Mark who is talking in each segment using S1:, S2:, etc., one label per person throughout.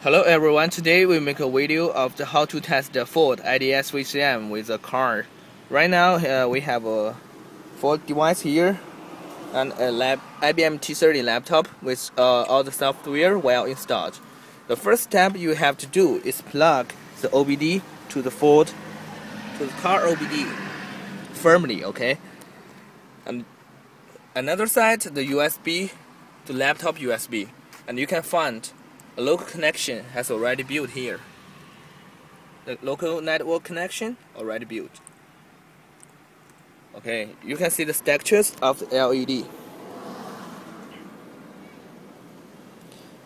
S1: Hello everyone, today we make a video of the how to test the Ford IDS VCM with a car. Right now uh, we have a Ford device here and a lab, IBM T30 laptop with uh, all the software well installed. The first step you have to do is plug the OBD to the Ford, to the car OBD firmly, okay? And another side, the USB, the laptop USB. And you can find a local connection has already built here. The local network connection already built. Okay, you can see the structures of the LED.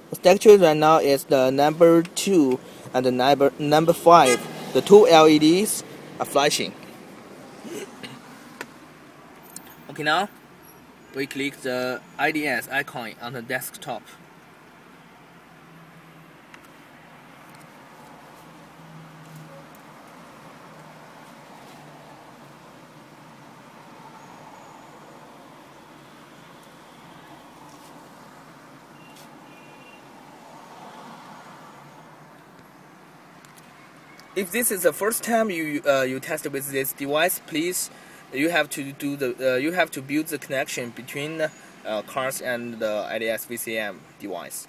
S1: The structure right now is the number 2 and the number, number 5. The two LEDs are flashing. Okay, now we click the IDS icon on the desktop. If this is the first time you uh, you test with this device, please you have to do the uh, you have to build the connection between uh, cars and the IDS VCM device.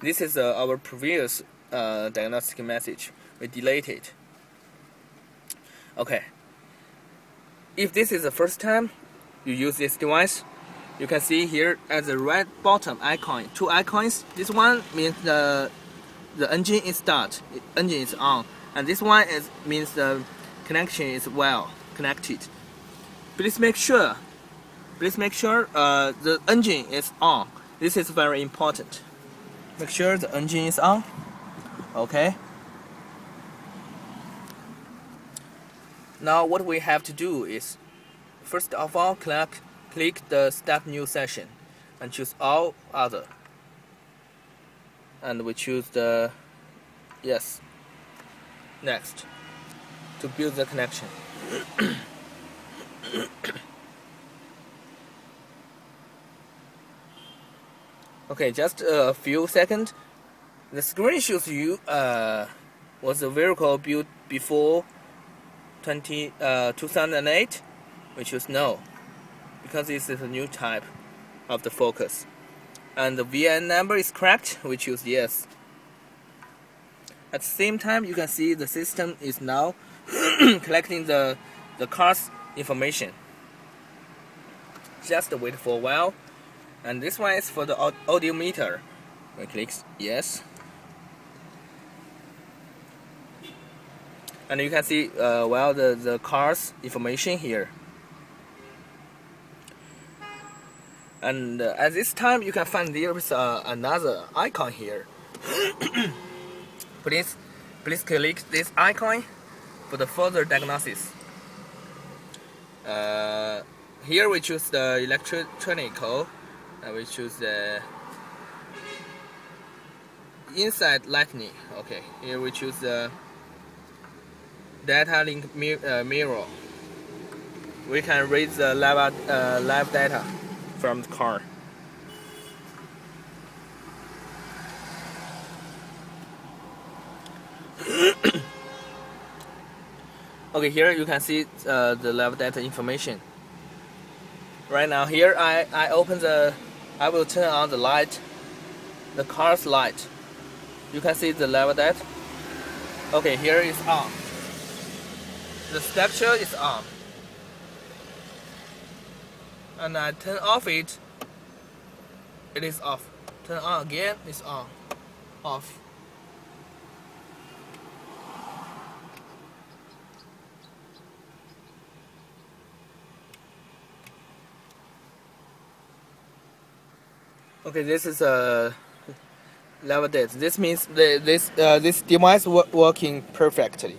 S1: This is uh, our previous uh, diagnostic message. We delete it. Okay. If this is the first time you use this device, you can see here at the right bottom icon, two icons. This one means the the engine is start, engine is on, and this one is means the connection is well connected. Please make sure, please make sure uh, the engine is on. This is very important. Make sure the engine is on. Okay. Now what we have to do is, first of all, click click the Start New Session, and choose All Other and we choose the yes next to build the connection. Okay just a few seconds. The screen shows you uh, was the vehicle built before 20, uh, 2008 we choose no because this is a new type of the focus and the VIN number is correct, we choose yes. At the same time, you can see the system is now collecting the, the car's information. Just wait for a while. And this one is for the odometer. We click yes. And you can see uh, well the, the car's information here. And uh, at this time you can find there is uh, another icon here. Please please click this icon for the further diagnosis. Uh, here we choose the electronic and we choose the inside lightning. Okay here we choose the data link uh, mirror. We can read the live, uh, live data from the car. okay, here you can see uh, the level data information. Right now, here I, I open the, I will turn on the light, the car's light. You can see the level data. Okay, here is on. The structure is on and I turn off it, it is off. Turn on again, it's on. Off. Okay, this is a level date. This means the, this uh, this device working perfectly.